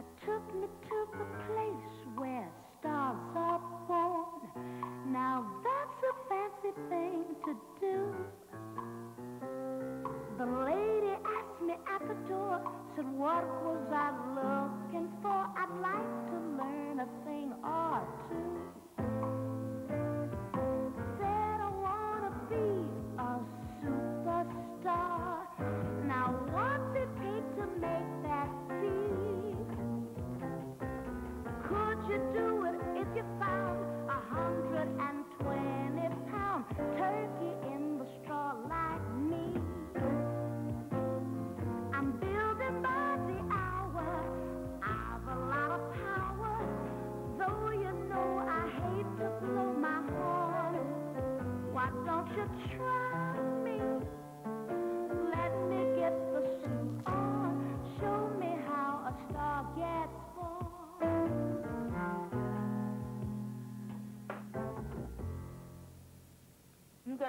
uh, took me to the place where stars are born. Now that's a fancy thing to do.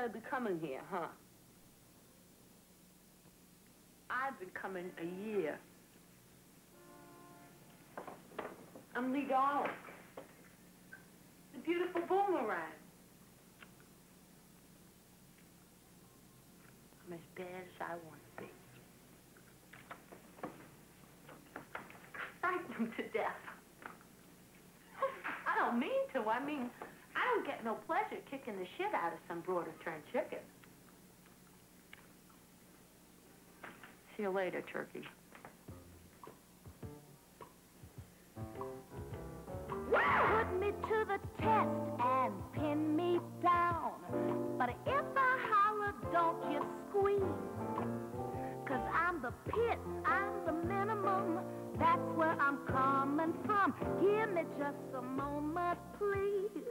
Gotta be coming here, huh? I've been coming a year. I'm Lee Darling. The beautiful boomerang. I'm as bad as I want to be. Frighten them to death. I don't mean to. I mean, I don't get no pleasure kicking the shit out of some broader-turned chicken. See you later, turkey. Pit, I'm the minimum. That's where I'm coming from. Give me just a moment, please.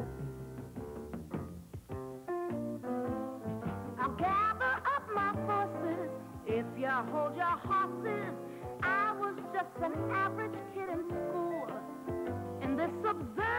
I'll gather up my forces if you hold your horses. I was just an average kid in school. In this absurd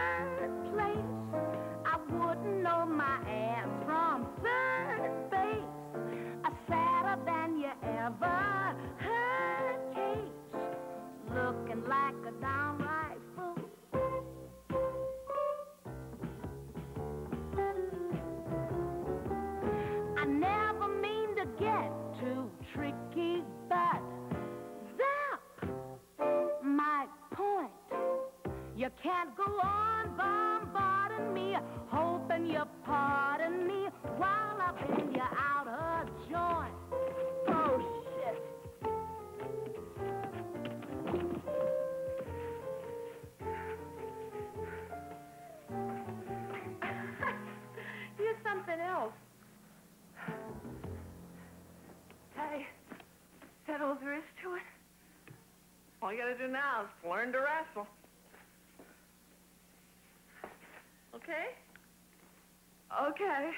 You can't go on bombarding me, hoping you pardon me while I bend you out of joint. Oh, shit. You're something else. Hey, all there is to it? All you gotta do now is learn to wrestle. Okay? Okay.